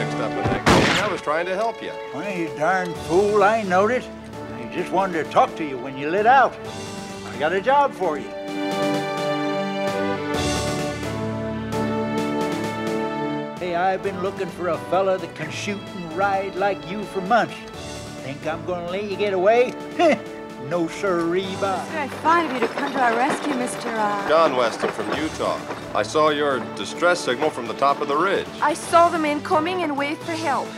mixed up in that gang. I was trying to help you. Well, you darn fool, I knowed it. I just wanted to talk to you when you lit out. I got a job for you. Hey, I've been looking for a fella that can shoot and ride like you for months. Think I'm gonna let you get away? no sirree, bye. Very fine of you to come to our rescue, Mr. Uh... John Weston from Utah. I saw your distress signal from the top of the ridge. I saw the men coming and waved for help.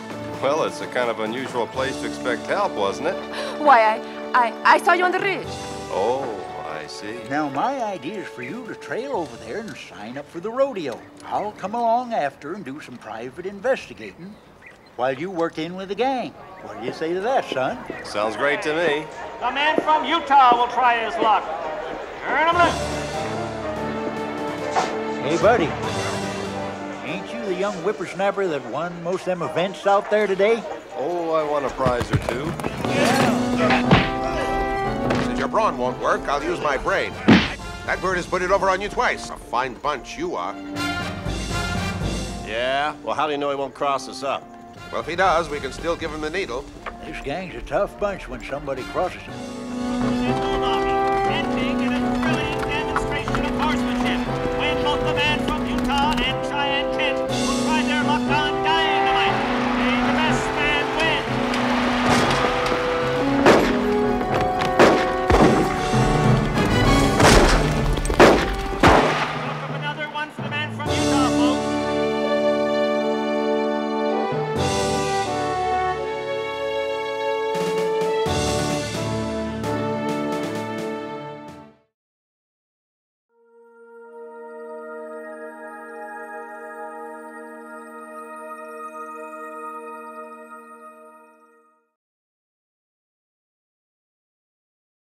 Well, it's a kind of unusual place to expect help, wasn't it? Why, I, I, I saw you on the ridge. Oh, I see. Now, my idea is for you to trail over there and sign up for the rodeo. I'll come along after and do some private investigating while you work in with the gang. What do you say to that, son? Sounds great to me. The man from Utah will try his luck. Turn him loose. Hey, buddy. Ain't you the young whippersnapper that won most of them events out there today? Oh, I won a prize or two. Since your brawn won't work, I'll use my brain. That bird has put it over on you twice. A fine bunch you are. Yeah? Well, how do you know he won't cross us up? Well, if he does, we can still give him the needle. This gang's a tough bunch when somebody crosses them.